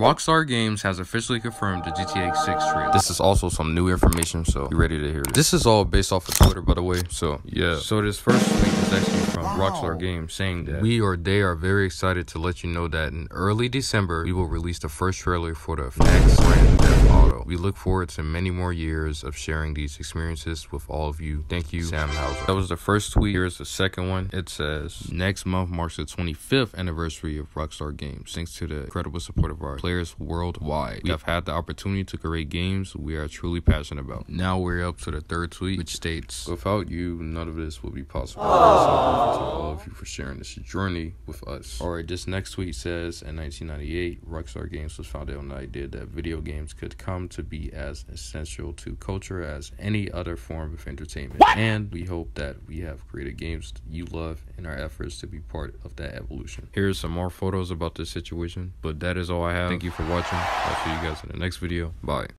Rockstar Games has officially confirmed the GTA 6 trailer. This is also some new information, so you ready to hear this. This is all based off of Twitter, by the way, so yeah. So this first tweet is actually from Rockstar Games saying that we or they are very excited to let you know that in early December, we will release the first trailer for the next Grand Theft Auto. We look forward to many more years of sharing these experiences with all of you. Thank you, Sam Houser. That was the first tweet. Here's the second one. It says, next month marks the 25th anniversary of Rockstar Games. Thanks to the incredible support of our players worldwide. We have had the opportunity to create games we are truly passionate about. Now we're up to the third tweet, which states, without you, none of this would be possible. Ah. So thank you to all of you for sharing this journey with us. All right, this next tweet says, in 1998, Rockstar Games was founded on the idea that video games could come to be as essential to culture as any other form of entertainment. What? And we hope that we have created games you love in our efforts to be part of that evolution. Here's some more photos about this situation, but that is all I have. Thank you for watching. I'll see you guys in the next video. Bye.